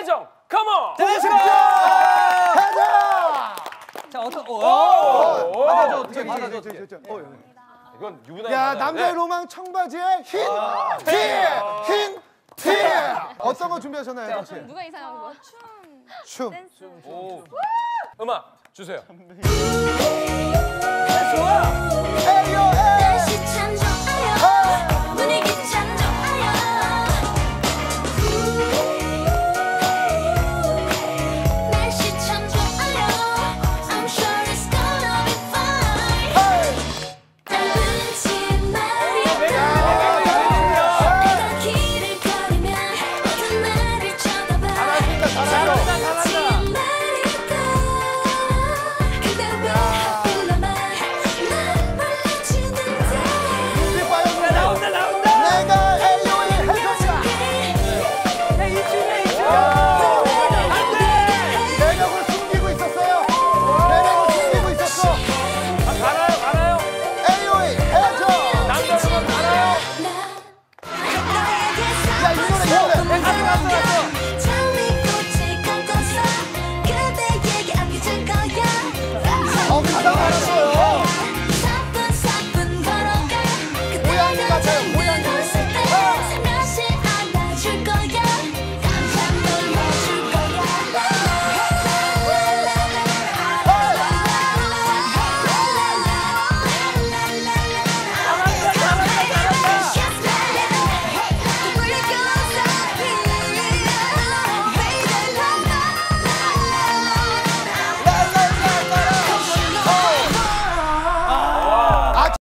해정 컴온! 자 어떤 오. 오! 받아줘 어떻게 저기, 받아줘 저기, 어떻게. 어, 예. 이건 유부남. 야 남자의 네. 로망 청바지에 흰 아. 티! 흰 티! 어떤 거 준비하셨나요, 혜정 씨? 누가 이상한 거? 춤. 춤, 댄스. 오. 음악 주세요. 네.